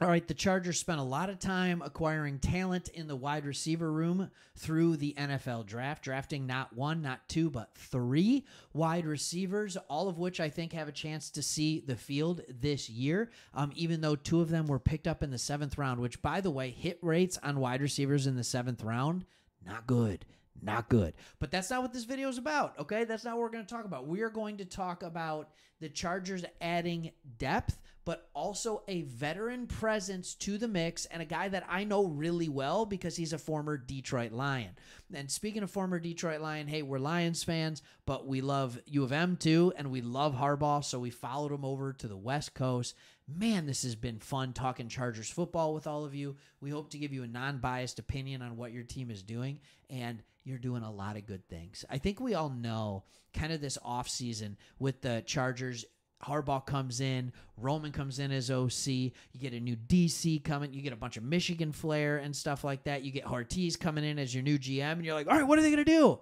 All right, the Chargers spent a lot of time acquiring talent in the wide receiver room through the NFL draft, drafting not one, not two, but three wide receivers, all of which I think have a chance to see the field this year, um, even though two of them were picked up in the seventh round, which, by the way, hit rates on wide receivers in the seventh round, not good not good. But that's not what this video is about, okay? That's not what we're going to talk about. We are going to talk about the Chargers adding depth, but also a veteran presence to the mix and a guy that I know really well because he's a former Detroit Lion. And speaking of former Detroit Lion, hey, we're Lions fans, but we love U of M too, and we love Harbaugh, so we followed him over to the West Coast. Man, this has been fun talking Chargers football with all of you. We hope to give you a non biased opinion on what your team is doing, and you're doing a lot of good things. I think we all know kind of this offseason with the Chargers. Harbaugh comes in, Roman comes in as OC. You get a new DC coming, you get a bunch of Michigan flair and stuff like that. You get Hortiz coming in as your new GM, and you're like, all right, what are they going to do?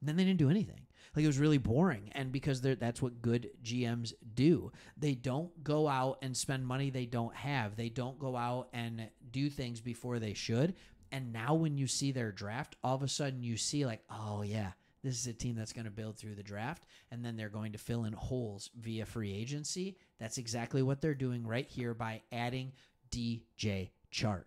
And then they didn't do anything. Like it was really boring. And because that's what good GMs do. They don't go out and spend money they don't have. They don't go out and do things before they should. And now when you see their draft, all of a sudden you see like, oh yeah, this is a team that's going to build through the draft and then they're going to fill in holes via free agency. That's exactly what they're doing right here by adding DJ Chark.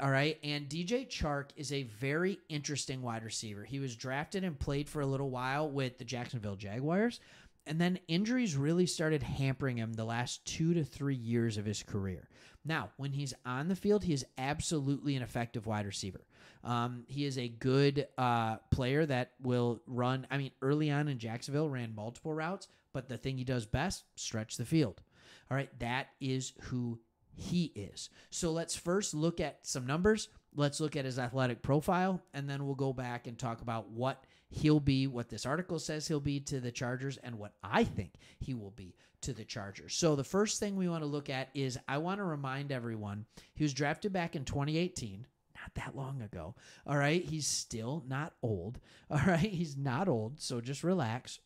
All right. And DJ Chark is a very interesting wide receiver. He was drafted and played for a little while with the Jacksonville Jaguars. And then injuries really started hampering him the last two to three years of his career. Now, when he's on the field, he is absolutely an effective wide receiver. Um, he is a good uh, player that will run. I mean, early on in Jacksonville, ran multiple routes, but the thing he does best, stretch the field. All right, that is who he is. So let's first look at some numbers. Let's look at his athletic profile, and then we'll go back and talk about what he'll be, what this article says he'll be to the Chargers, and what I think he will be to the Chargers. So the first thing we want to look at is I want to remind everyone he was drafted back in 2018 not that long ago. All right. He's still not old. All right. He's not old. So just relax.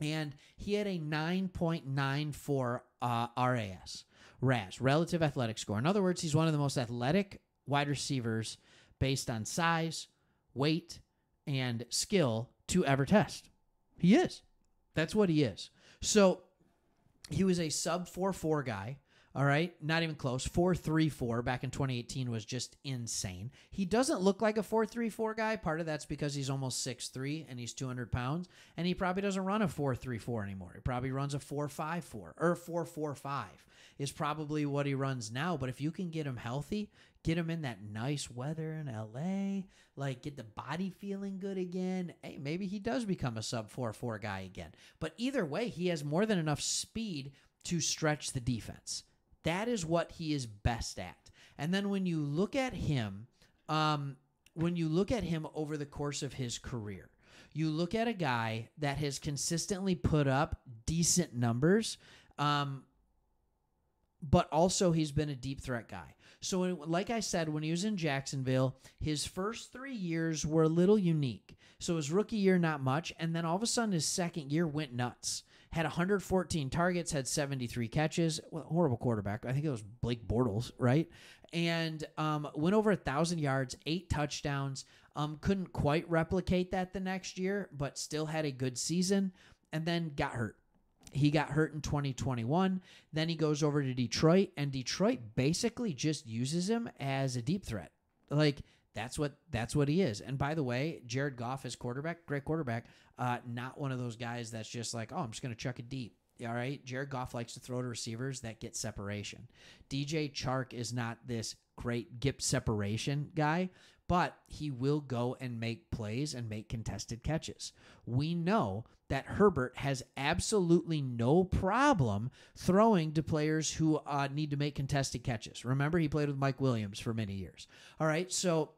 And he had a 9.94 uh, RAS. RAS, relative athletic score. In other words, he's one of the most athletic wide receivers based on size, weight, and skill to ever test. He is. That's what he is. So he was a sub 4 4 guy. All right, not even close. 434 back in 2018 was just insane. He doesn't look like a 434 guy. Part of that's because he's almost 6'3 and he's 200 pounds. And he probably doesn't run a 434 anymore. He probably runs a 454 or 445 is probably what he runs now. But if you can get him healthy, get him in that nice weather in LA, like get the body feeling good again, hey, maybe he does become a sub 4 4 guy again. But either way, he has more than enough speed to stretch the defense. That is what he is best at. And then when you look at him, um, when you look at him over the course of his career, you look at a guy that has consistently put up decent numbers, um, but also he's been a deep threat guy. So, like I said, when he was in Jacksonville, his first three years were a little unique. So, his rookie year, not much. And then all of a sudden, his second year went nuts. Had 114 targets, had 73 catches. Well, horrible quarterback. I think it was Blake Bortles, right? And um, went over a thousand yards, eight touchdowns. Um, couldn't quite replicate that the next year, but still had a good season. And then got hurt he got hurt in 2021. Then he goes over to Detroit, and Detroit basically just uses him as a deep threat. Like that's what that's what he is. And by the way, Jared Goff is quarterback, great quarterback. Uh, not one of those guys that's just like, oh, I'm just gonna chuck it deep. All right, Jared Goff likes to throw to receivers that get separation. DJ Chark is not this great get separation guy, but he will go and make plays and make contested catches. We know that Herbert has absolutely no problem throwing to players who uh, need to make contested catches. Remember, he played with Mike Williams for many years. All right, so,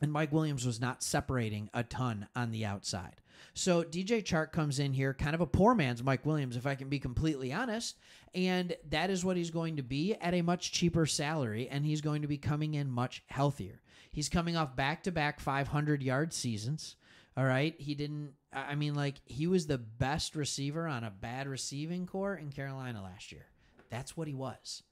and Mike Williams was not separating a ton on the outside. So DJ Chark comes in here, kind of a poor man's Mike Williams, if I can be completely honest. And that is what he's going to be at a much cheaper salary, and he's going to be coming in much healthier. He's coming off back to back 500 yard seasons. All right. He didn't, I mean, like, he was the best receiver on a bad receiving corps in Carolina last year. That's what he was.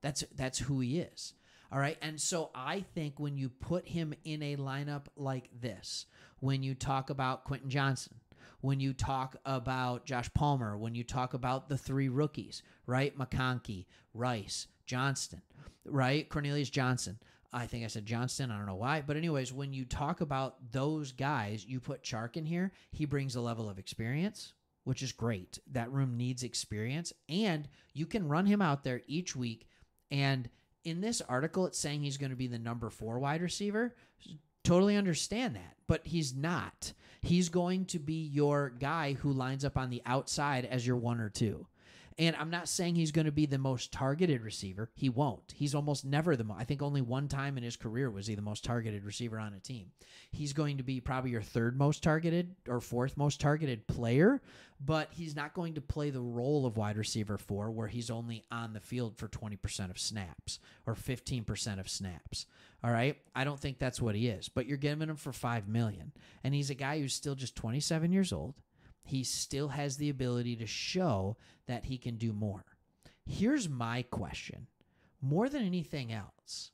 That's that's who he is. All right. And so I think when you put him in a lineup like this, when you talk about Quentin Johnston, when you talk about Josh Palmer, when you talk about the three rookies, right? McConkey, Rice, Johnston, right? Cornelius Johnson. I think I said Johnston. I don't know why. But, anyways, when you talk about those guys, you put Chark in here. He brings a level of experience, which is great. That room needs experience. And you can run him out there each week. And in this article, it's saying he's going to be the number four wide receiver. Totally understand that, but he's not. He's going to be your guy who lines up on the outside as your one or two. And I'm not saying he's going to be the most targeted receiver. He won't. He's almost never the most. I think only one time in his career was he the most targeted receiver on a team. He's going to be probably your third most targeted or fourth most targeted player, but he's not going to play the role of wide receiver four where he's only on the field for 20% of snaps or 15% of snaps. All right? I don't think that's what he is, but you're giving him for 5 million. And he's a guy who's still just 27 years old he still has the ability to show that he can do more. Here's my question more than anything else,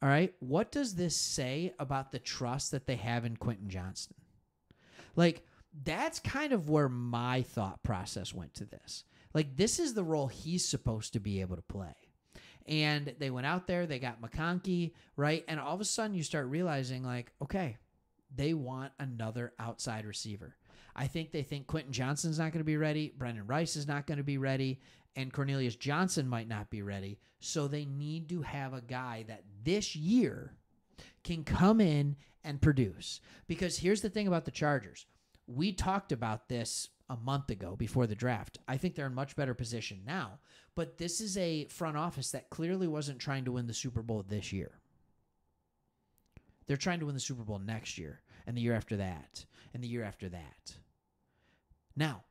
all right, what does this say about the trust that they have in Quentin Johnston? Like, that's kind of where my thought process went to this. Like, this is the role he's supposed to be able to play. And they went out there, they got McConkey, right? And all of a sudden you start realizing, like, okay, they want another outside receiver. I think they think Quentin Johnston's not going to be ready, Brenden Rice is not going to be ready, and Cornelius Johnson might not be ready. So they need to have a guy that this year can come in and produce. Because here's the thing about the Chargers. We talked about this a month ago before the draft. I think they're in much better position now, but this is a front office that clearly wasn't trying to win the Super Bowl this year. They're trying to win the Super Bowl next year and the year after that and the year after that. Now,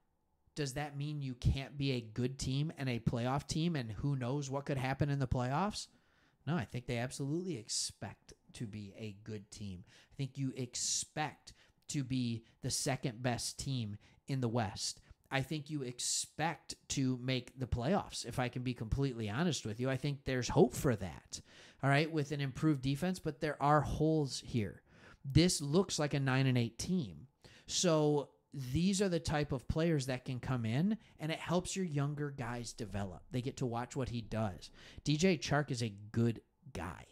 does that mean you can't be a good team and a playoff team and who knows what could happen in the playoffs? No, I think they absolutely expect to be a good team. I think you expect to be the second best team in the West. I think you expect to make the playoffs. If I can be completely honest with you, I think there's hope for that. All right, with an improved defense, but there are holes here. This looks like a 9 and 8 team. So these are the type of players that can come in and it helps your younger guys develop. They get to watch what he does. DJ Chark is a good guy.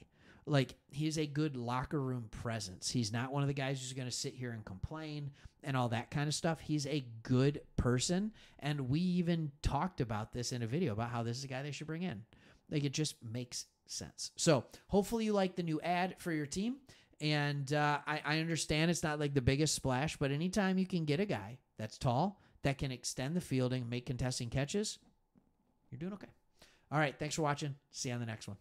Like he's a good locker room presence. He's not one of the guys who's going to sit here and complain and all that kind of stuff. He's a good person and we even talked about this in a video about how this is a guy they should bring in. Like it just makes sense. So, hopefully you like the new ad for your team. And uh, I, I understand it's not like the biggest splash, but anytime you can get a guy that's tall, that can extend the fielding, make contesting catches, you're doing okay. All right. Thanks for watching. See you on the next one.